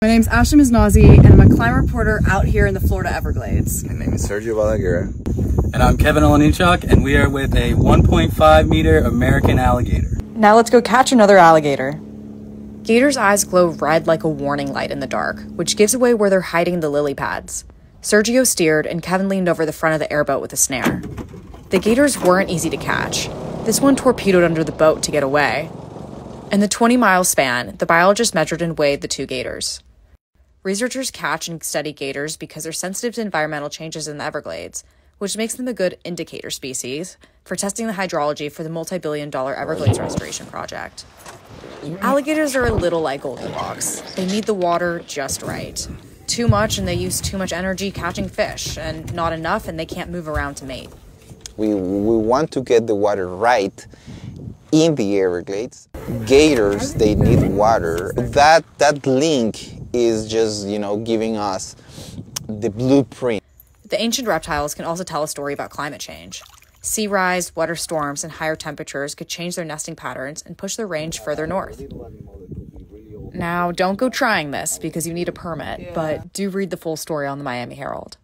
My name's Ashley Miznazi, and I'm a climate reporter out here in the Florida Everglades. My name is Sergio Balaguera. And I'm Kevin Olenichuk, and we are with a 1.5 meter American alligator. Now let's go catch another alligator. Gators' eyes glow red like a warning light in the dark, which gives away where they're hiding in the lily pads. Sergio steered, and Kevin leaned over the front of the airboat with a snare. The gators weren't easy to catch. This one torpedoed under the boat to get away. In the 20 mile span, the biologist measured and weighed the two gators. Researchers catch and study gators because they're sensitive to environmental changes in the Everglades, which makes them a good indicator species for testing the hydrology for the multi billion dollar Everglades Restoration Project. Alligators are a little like Goldilocks. They need the water just right. Too much and they use too much energy catching fish, and not enough and they can't move around to mate. We, we want to get the water right in the Everglades. Gators, they need water. That, that link is just, you know, giving us the blueprint. The ancient reptiles can also tell a story about climate change. Sea rise, water storms, and higher temperatures could change their nesting patterns and push their range further north. Now, don't go trying this because you need a permit, but do read the full story on the Miami Herald.